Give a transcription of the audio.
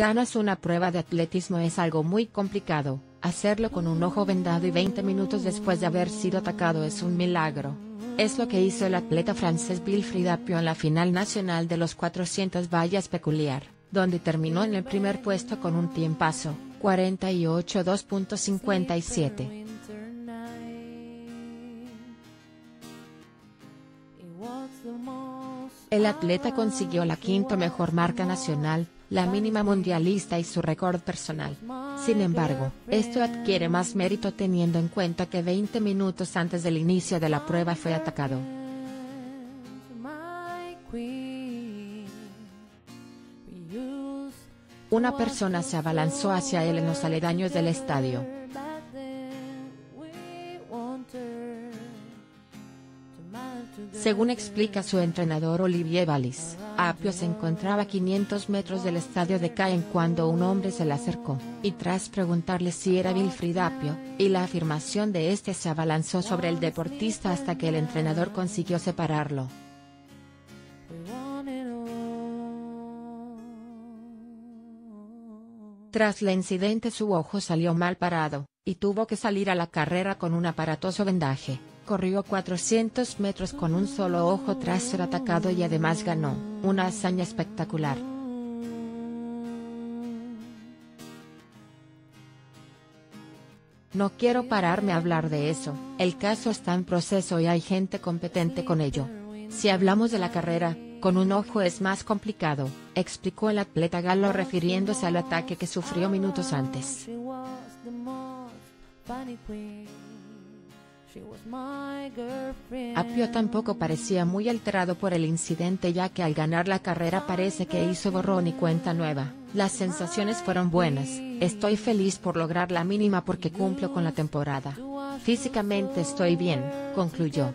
Ganas una prueba de atletismo es algo muy complicado, hacerlo con un ojo vendado y 20 minutos después de haber sido atacado es un milagro. Es lo que hizo el atleta francés Wilfried Apio en la final nacional de los 400 vallas peculiar, donde terminó en el primer puesto con un tiempazo, 48-2.57. El atleta consiguió la quinta mejor marca nacional, la mínima mundialista y su récord personal. Sin embargo, esto adquiere más mérito teniendo en cuenta que 20 minutos antes del inicio de la prueba fue atacado. Una persona se abalanzó hacia él en los aledaños del estadio. Según explica su entrenador Olivier Vallis, Apio se encontraba a 500 metros del estadio de Caen cuando un hombre se le acercó, y tras preguntarle si era Wilfried Apio, y la afirmación de este se abalanzó sobre el deportista hasta que el entrenador consiguió separarlo. Tras el incidente su ojo salió mal parado, y tuvo que salir a la carrera con un aparatoso vendaje, corrió 400 metros con un solo ojo tras ser atacado y además ganó, una hazaña espectacular. No quiero pararme a hablar de eso, el caso está en proceso y hay gente competente con ello. Si hablamos de la carrera, con un ojo es más complicado, explicó el atleta galo refiriéndose al ataque que sufrió minutos antes. Apio tampoco parecía muy alterado por el incidente ya que al ganar la carrera parece que hizo borrón y cuenta nueva. Las sensaciones fueron buenas, estoy feliz por lograr la mínima porque cumplo con la temporada. Físicamente estoy bien, concluyó.